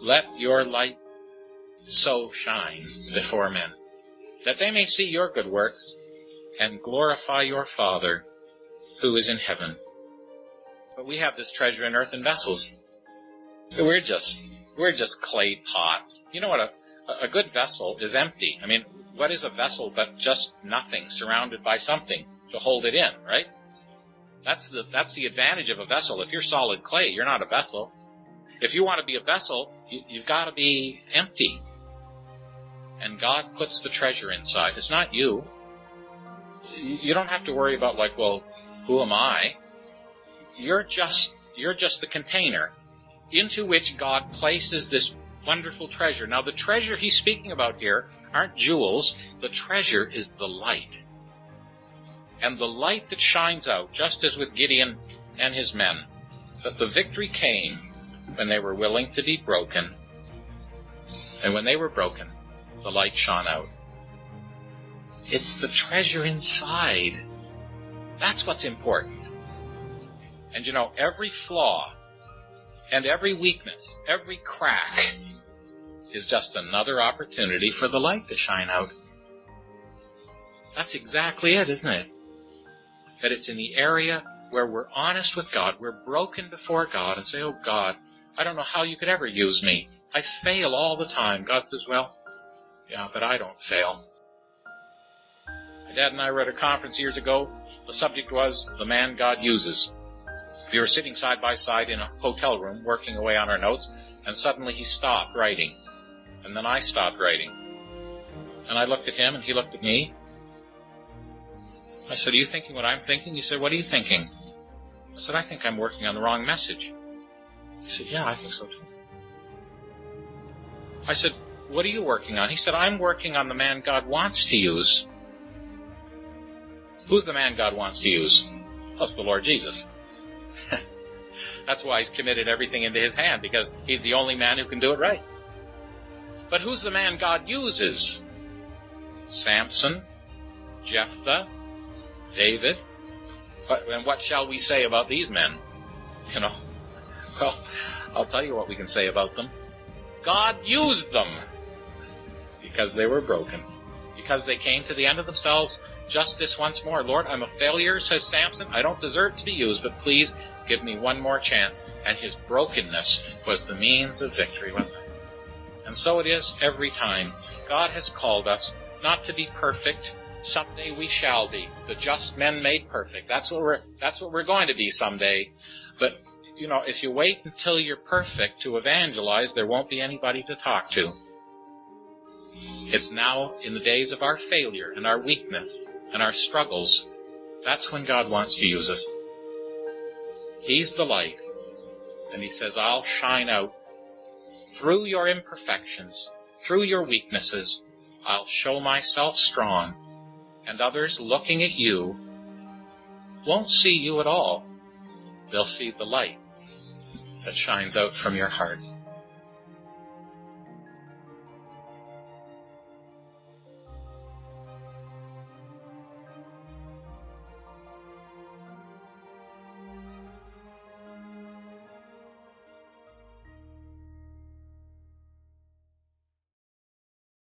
Let your light so shine before men, that they may see your good works and glorify your Father who is in heaven. But we have this treasure in earthen vessels. We're just we're just clay pots. You know what a a good vessel is empty. I mean, what is a vessel but just nothing surrounded by something to hold it in, right? That's the that's the advantage of a vessel. If you're solid clay, you're not a vessel. If you want to be a vessel, you, you've got to be empty. And God puts the treasure inside. It's not you. You don't have to worry about like, well, who am I? You're just you're just the container into which God places this wonderful treasure. Now, the treasure he's speaking about here aren't jewels. The treasure is the light. And the light that shines out, just as with Gideon and his men, that the victory came when they were willing to be broken. And when they were broken, the light shone out. It's the treasure inside. That's what's important. And you know, every flaw and every weakness, every crack, is just another opportunity for the light to shine out. That's exactly it, isn't it? That it's in the area where we're honest with God, we're broken before God, and say, Oh God, I don't know how you could ever use me. I fail all the time. God says, Well, yeah, but I don't fail. My dad and I were at a conference years ago. The subject was the man God uses. We were sitting side by side in a hotel room working away on our notes, and suddenly he stopped writing. And then I stopped writing. And I looked at him, and he looked at me. I said, Are you thinking what I'm thinking? He said, What are you thinking? I said, I think I'm working on the wrong message. He said, Yeah, I think so too. I said, What are you working on? He said, I'm working on the man God wants to use. Who's the man God wants to use? That's the Lord Jesus. That's why he's committed everything into his hand, because he's the only man who can do it right. But who's the man God uses? Samson, Jephthah, David. and what shall we say about these men? You know, well, I'll tell you what we can say about them. God used them because they were broken, because they came to the end of themselves just this once more. Lord, I'm a failure, says Samson. I don't deserve to be used, but please give me one more chance. And his brokenness was the means of victory, wasn't it? And so it is every time. God has called us not to be perfect. Someday we shall be. The just men made perfect. That's what we're that's what we're going to be someday. But you know, if you wait until you're perfect to evangelize, there won't be anybody to talk to. It's now in the days of our failure and our weakness and our struggles. That's when God wants to use us. He's the light. And He says, I'll shine out through your imperfections, through your weaknesses. I'll show myself strong. And others looking at you won't see you at all. They'll see the light that shines out from your heart.